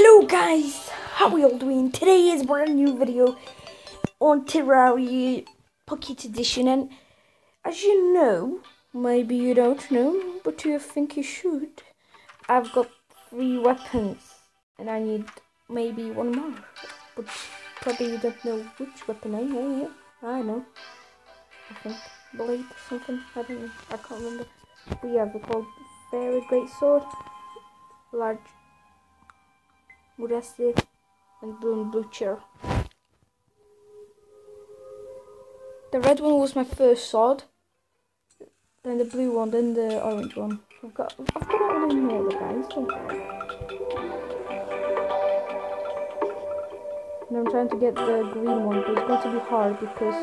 Hello guys, how are you all doing? Today is a brand new video on Terraria Pocket Edition and as you know, maybe you don't know, but you think you should, I've got three weapons and I need maybe one more, but probably you don't know which weapon I have. I know, I think blade or something, I don't know, I can't remember. We have it called Very Great Sword, large Muramasa and Blood Butcher. The red one was my first sword, then the blue one, then the orange one. I've got, I've got all in order, guys. And I'm trying to get the green one, but it's going to be hard because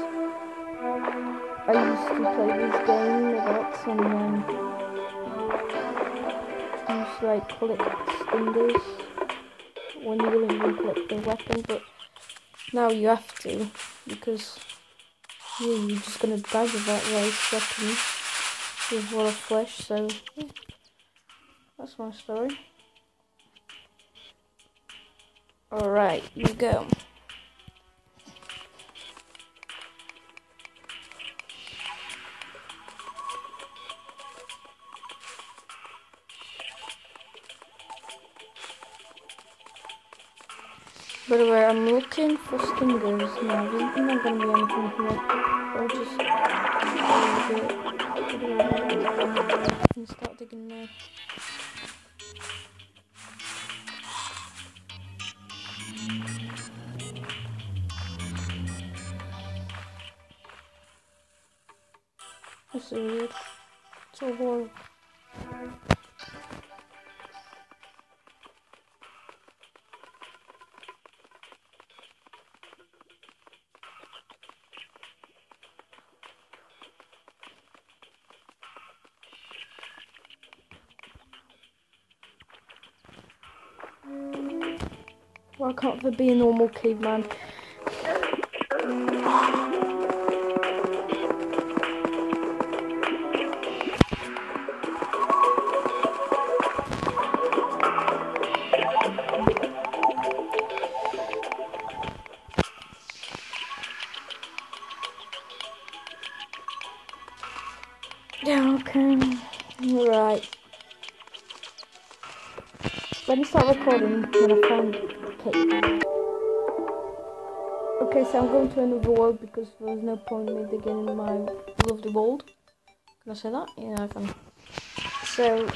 I used to play this game a lot and um, used to like collect stingers when you wouldn't even the weapon, but now you have to because yeah, you're just gonna die with that race weapon with a lot of flesh. So yeah, that's my story. All right, you go. By the way, I'm looking for stingers now. There's not gonna be anything here. I'll just and start digging now. That's so weird. So horrible. Can't there be a normal caveman? Yeah, okay. Right. Let me start recording when I find Okay. Okay, so I'm going to another world because there's no point in me digging in my lovely world. Can I say that? Yeah, I can. So,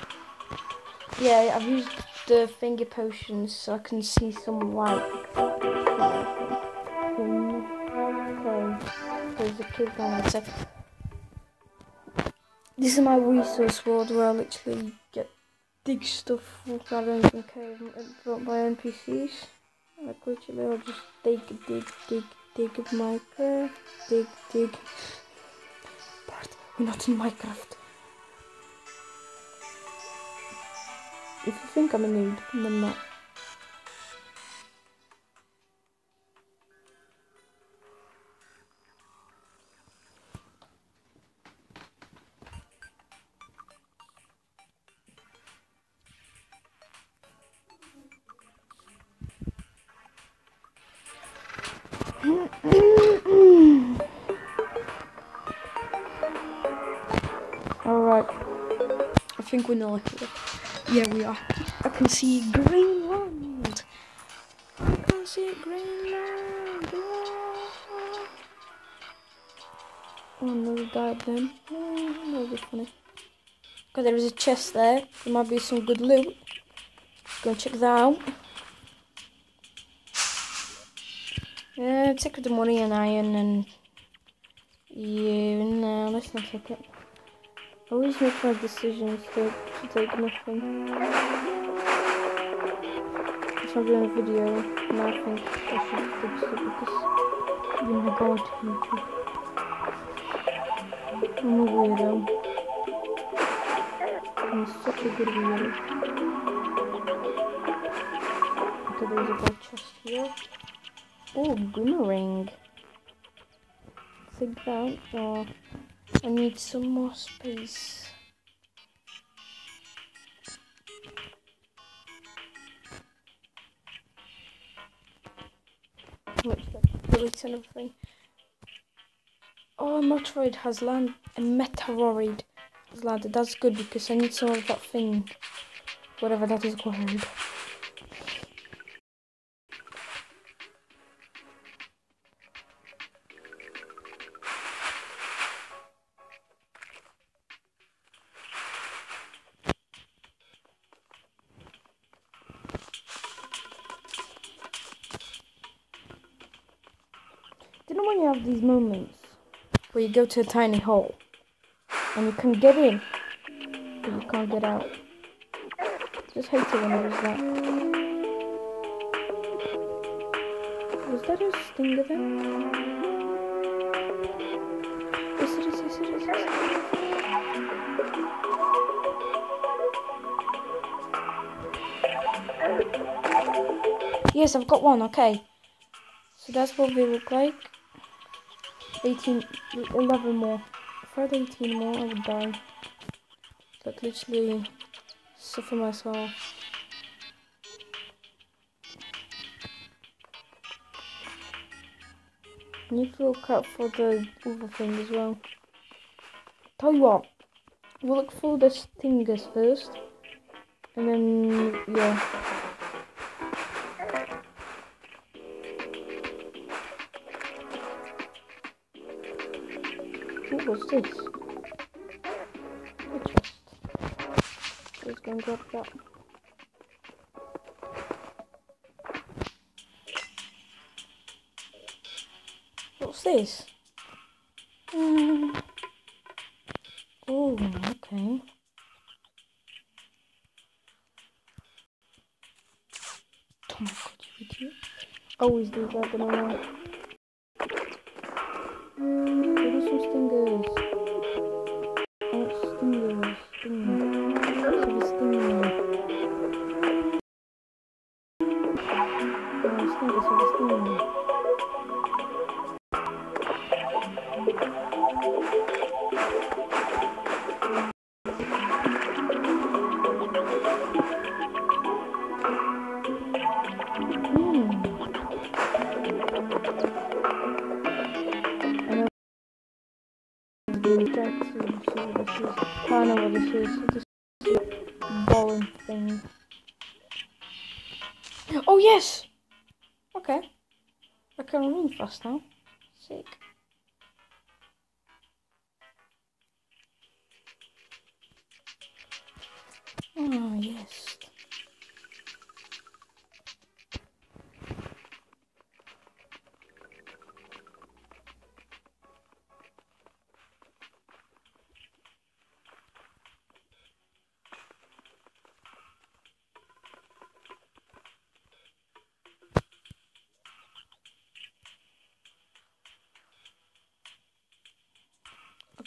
yeah, I've used the finger potions so I can see some light. Okay, there's a kid there. This is my resource world where I literally get dig stuff I don't even care about by NPCs. Literally I'll just dig, dig, dig, dig Minecraft, dig, dig. But we're not in Minecraft. If you think I'm a noob, then I'm not. Here. Yeah, we are. I can see Greenland. I can see Greenland. Oh, another died then. Oh, that was funny. Okay, there is a chest there. There might be some good loot. Go check that out. Yeah, take the money and iron and yeah, no, let's not take it. Always make my decisions to, to take nothing. I'm doing a video and I should take stuff because oh my god, YouTube. I'm a weirdo. I'm such a good weirdo. Okay, there's a gold chest here. Oh, boomerang. Think that. Oh, I need some more space. Delete everything. Oh, a meteoroid has land. A meteoroid has landed. That's good because I need some of that thing. Whatever that is called. Moments where you go to a tiny hole and you can get in, but you can't get out? Just hate it when there's that. Was that a stinger then? Yes, yes, I've got one, okay. So that's what they look like. 18, 11 more. If I had 18 more, I would die. Like literally suffer myself. Need to look out for the other thing as well. Tell you what, we'll look for the stingers first. And then, yeah. Was this? A chest. Let's go and grab that. What's this? Um, oh, okay. Oh my god, you idiot. Always do that, but I.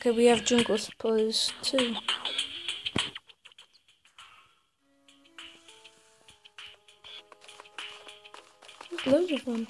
Okay, we have jungle spores too. Loads of them.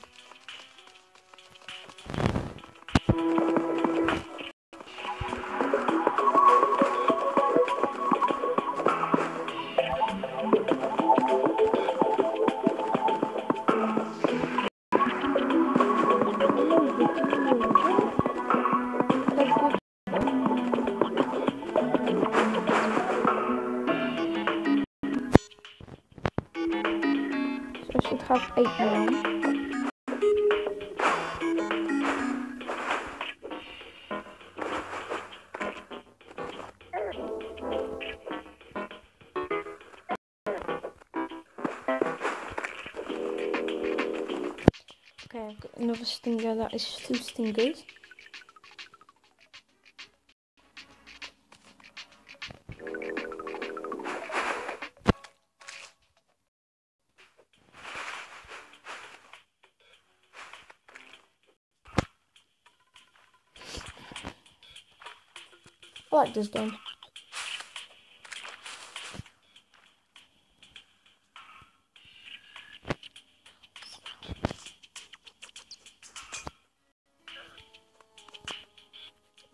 Okay, I've got another stinger. That is two stingers. I like this game.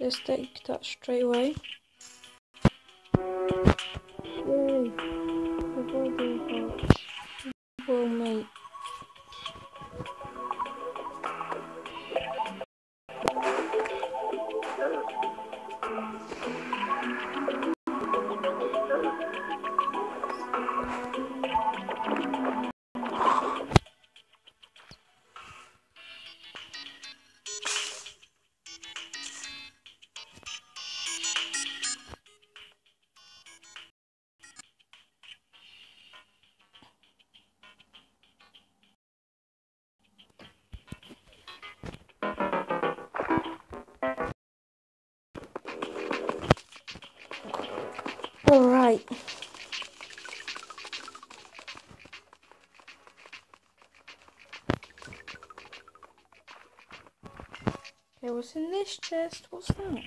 Let's take that straight away. What's in this chest? What's that?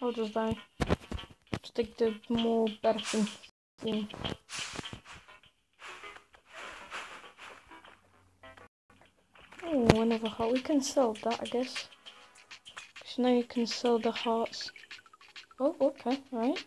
I'll just die. Take the more better thing. Oh, another heart. We can sell that, I guess. Because now you can sell the hearts. Oh, okay, right.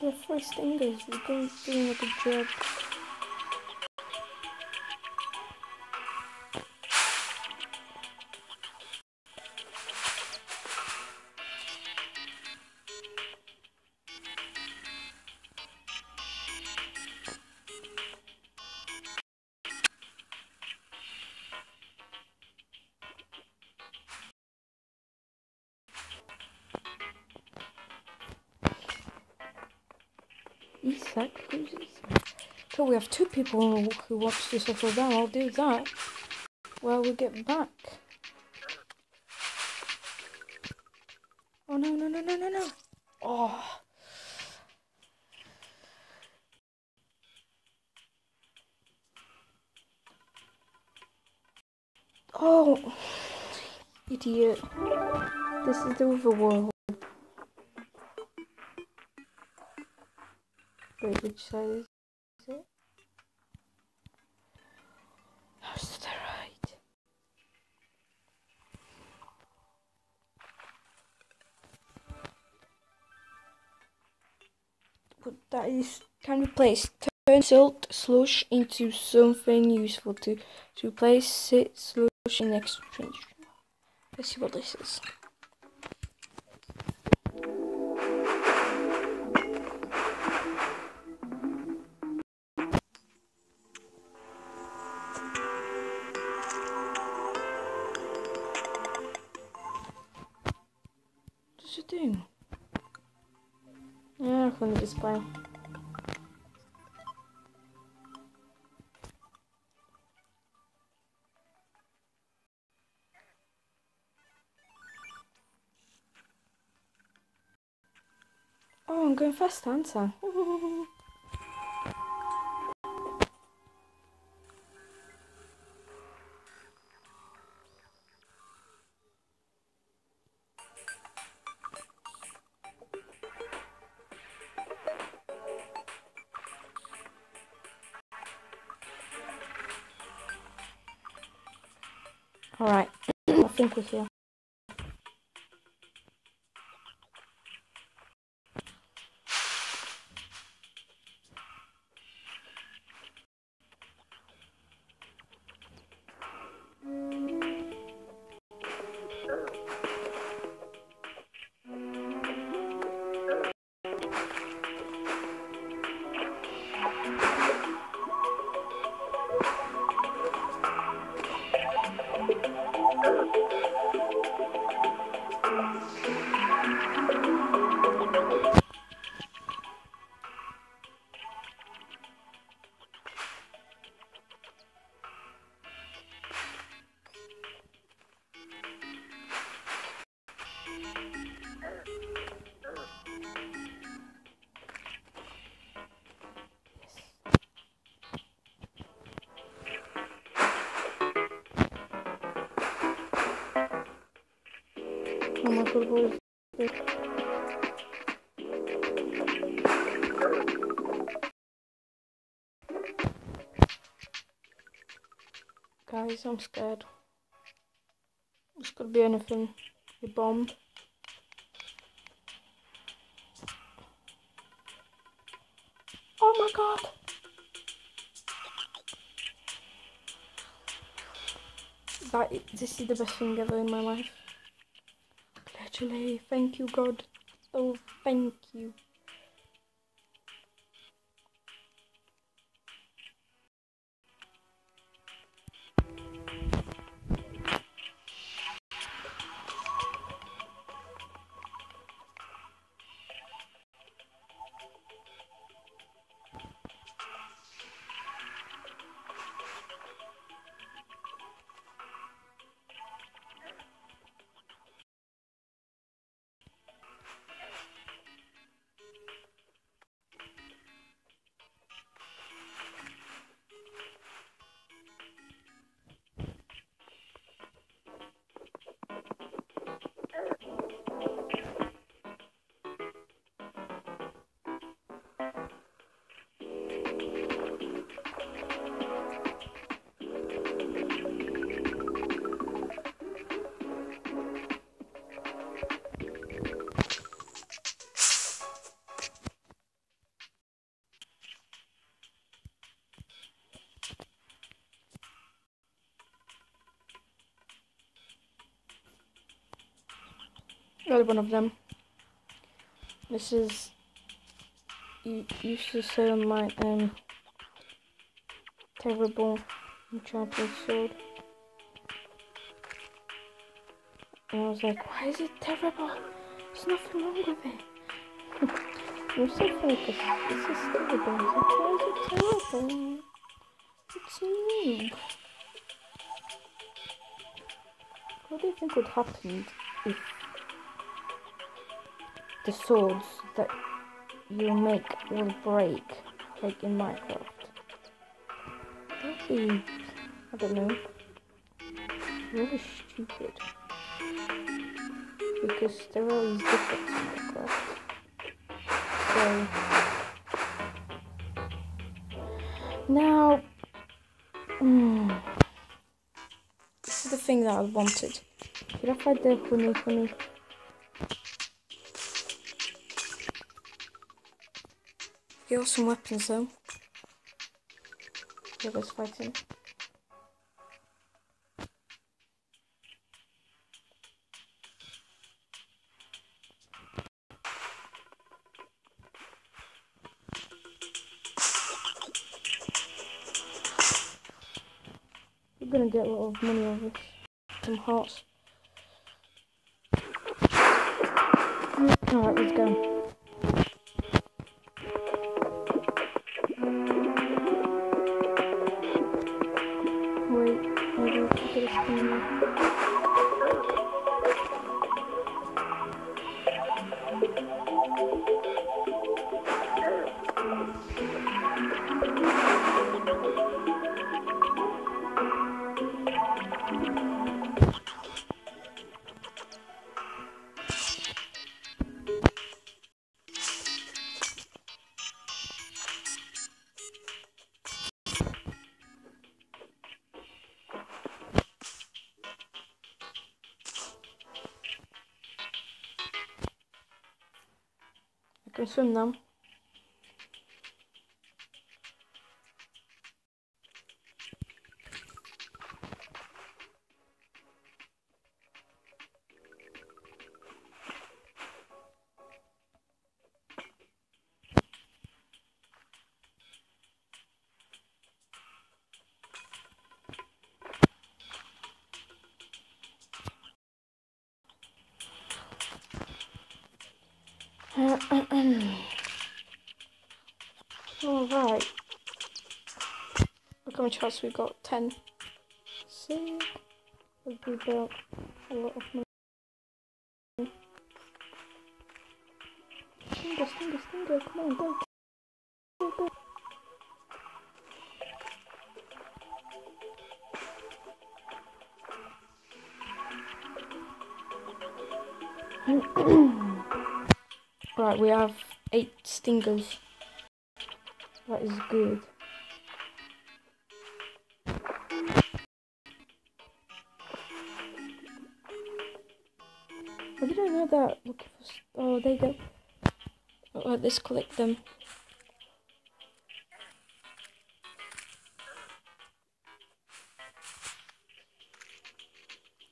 The first thing is we're going doing a good job. People who wants to settle down. I'll do that while we get back. Oh no no no no no no! Oh. Oh, idiot! This is the overworld. Wait, which side is that is can replace turn silt slush into something useful to to replace silt slush in exchange. Let's see what this is. Oh, I'm going fast, aren't I? Alright, I think we're here. Guys, I'm scared. This could be anything. A bomb. Oh my god! That, this is the best thing ever in my life. Literally, thank you God. Oh, thank you. Another one of them. This is you used to say on my um terrible enchanted sword. And I was like, why is it terrible? There's nothing wrong with it. I'm so because this is terrible. Like, why is it terrible? It's new. What do you think would happen if the swords that you make will break, like in Minecraft. That'd I don't know, really stupid. Because they're always different in Minecraft. So, now, mm, this is the thing that I wanted. Did I find the honey honey? Get some weapons though. Whoever's fighting. We're gonna get a lot of money over this. Some hearts. Alright, let's go. I can how much house we got. 10. See? We built a lot of money. stinger, stinger, stinger. Come on, go. Go, go. right, we have eight stingers. That is good. I that. Looking for. Oh, there you go. Oh, let's collect them.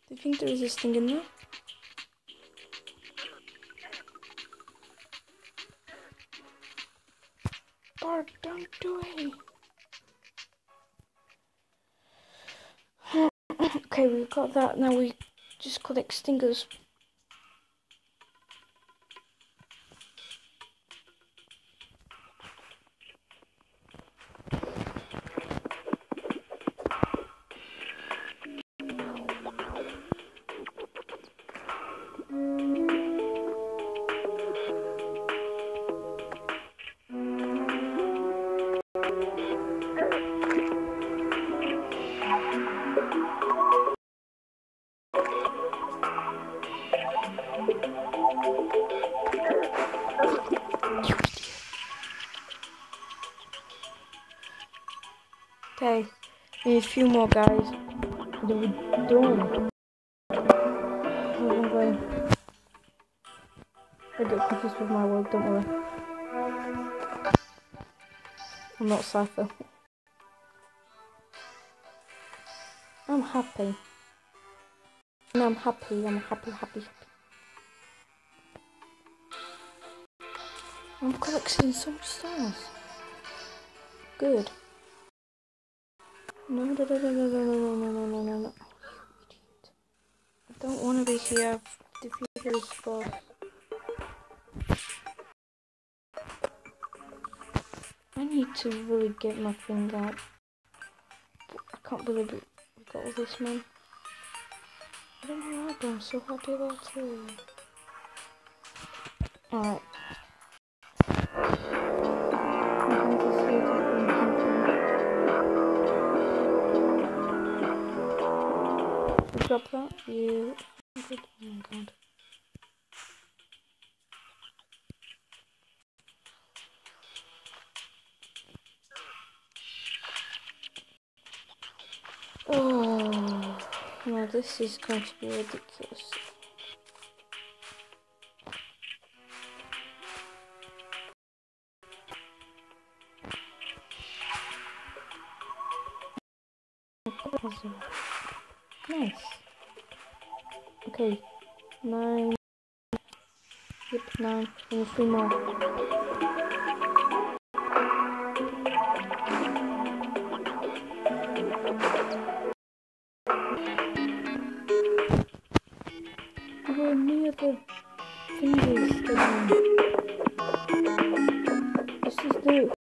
Do you think there is a sting in there? Bart, don't do it. okay, we've got that. Now we just collect stingers. Few more guys. Then we're done. Oh, I'm going. I get confused with my word, don't worry. I'm not Cypher. I'm happy. I'm happy. I'm happy, happy, happy. I'm collecting so stars. Good. No, no, no, no, no, no, no, no, no, no, no. I don't want to be here. Defeated this boss. I need to really get my thing out. I can't believe. We got all this, man. I don't know why, but I'm so happy about it. Alright. Yeah. Oh mein Gott. Oh, now this is going to be ridiculous. Thank you. Okay, nine. Yep, nine. And three more. Near the fingers. This is the.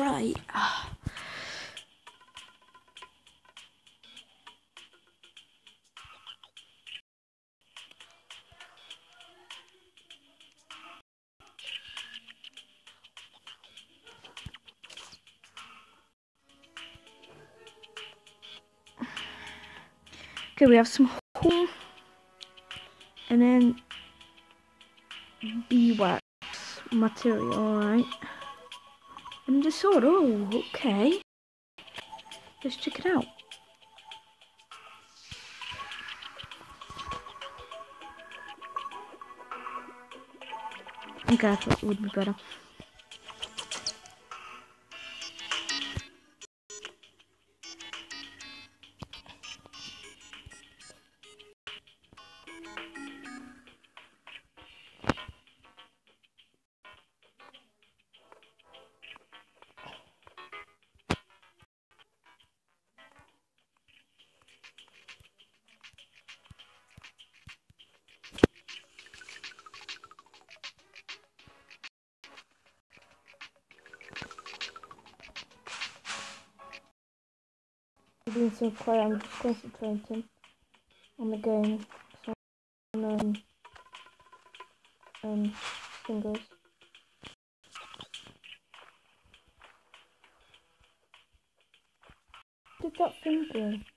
Alright. Okay, we have some home and then beeswax material, alright. And the sword, oh, okay. Let's check it out. Okay, I thought it would be better. So quiet, I'm just concentrating on the game. So um, um, singles. Did that thing go?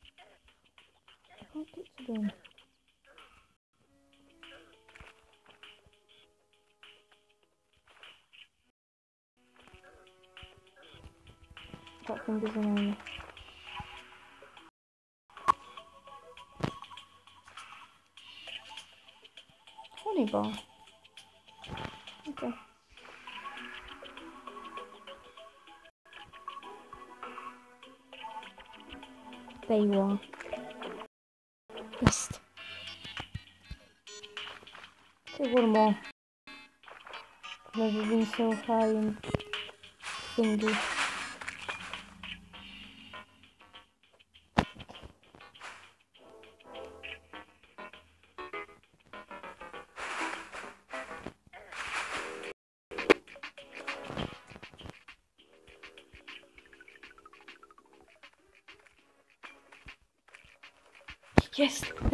Okay. There you are. Best. Okay, one more. Never been so high and thingy.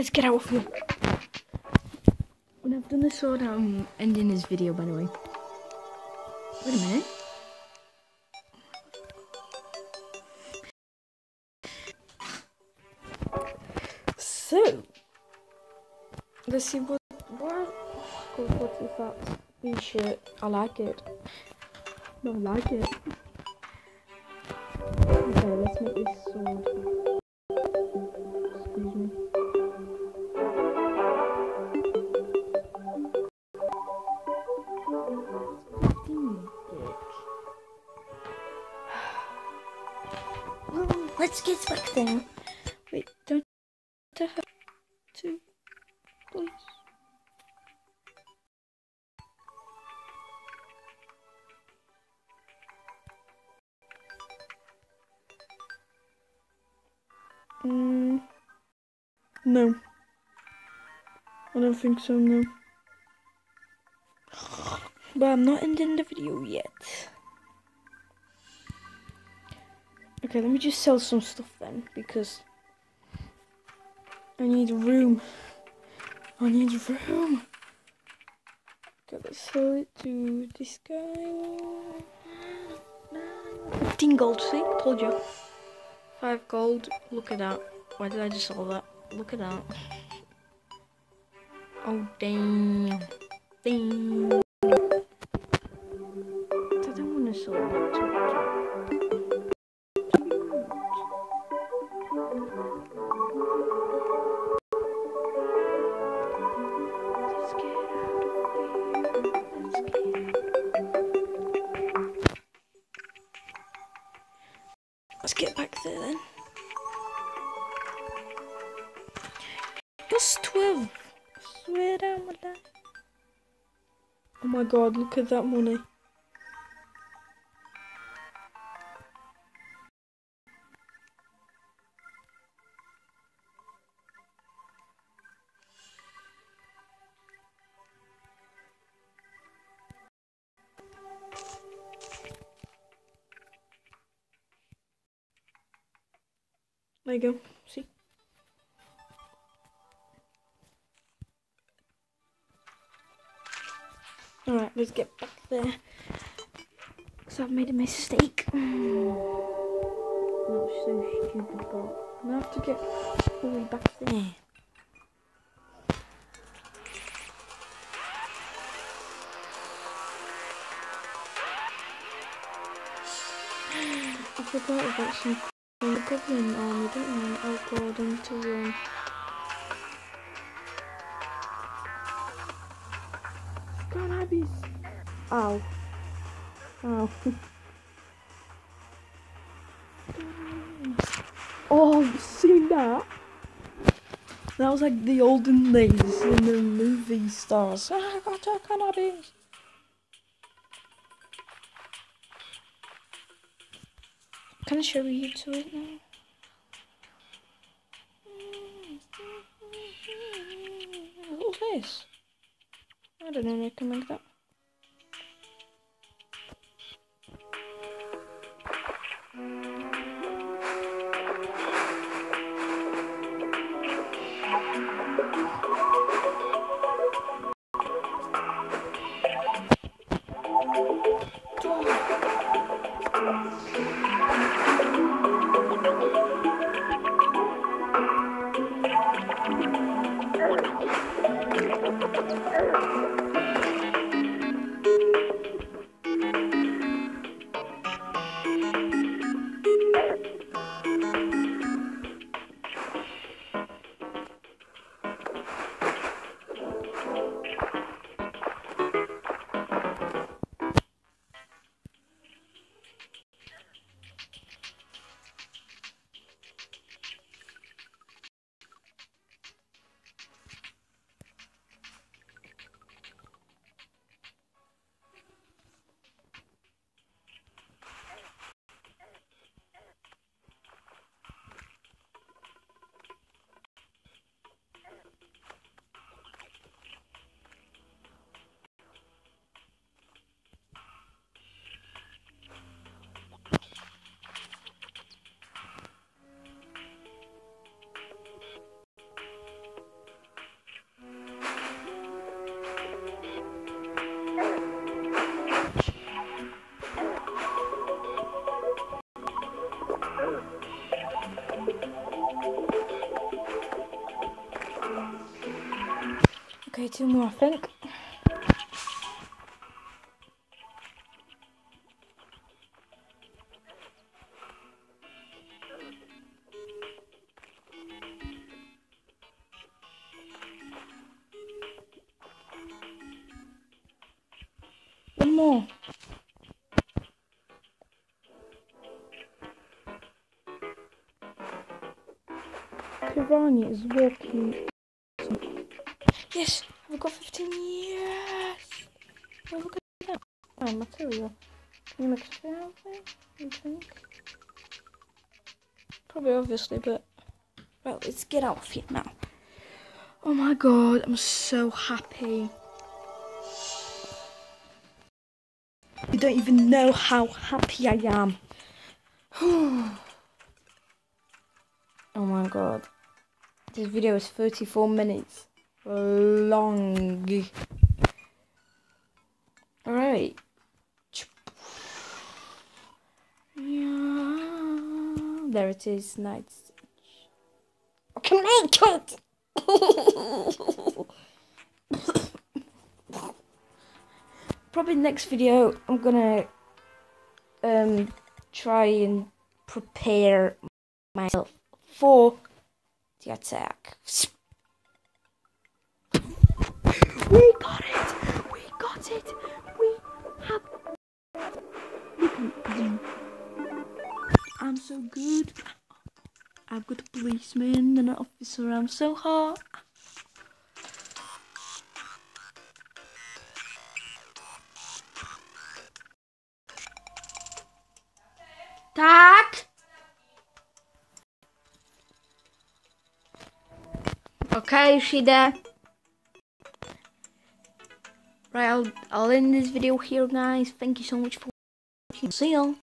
Let's get out of here. When I've done this sword, I'm ending this video, by the way. Wait a minute. So, let's see what. What? What is that? B shirt. I like it. I like it. Okay, let's make back there. Wait, don't I have to, please? Mm, no. I don't think so, no. But I'm not ending the video yet. Okay, let me just sell some stuff then, because I need room. I need room. Okay, let's sell it to this guy. 15 gold, see? Told you. 5 gold. Look at that. Why did I just sell that? Look at that. Oh, damn. Damn. god, look at that money. There you go. I've made a mistake. Not so stupid, but I have to get all the way back there. I forgot about some Goblin Army, don't I? Oh god, I need to run. God, Abby's. Ow. Oh, you seen that? That was like the olden days in the movie stars. Ah, I got a cannabis. Can I show you to it now? What's this? I don't know, I can make that. Two more, I think. One more. Piranha is walking. Yes, I've got 15 years. Oh, look at that. Oh, material. It out there? Think? Probably, obviously, but. Well, let's get out of here now. Oh my god, I'm so happy. You don't even know how happy I am. oh my god. This video is 34 minutes long. Alright. There it is, night I can make it! Probably next video I'm gonna um try and prepare myself for the attack. We got it! We got it! We have. I'm so good. I've got a policeman and an officer. I'm so hot. Tak. Okay, już idę. Right, I'll, I'll end this video here, guys. Thank you so much for watching. See you.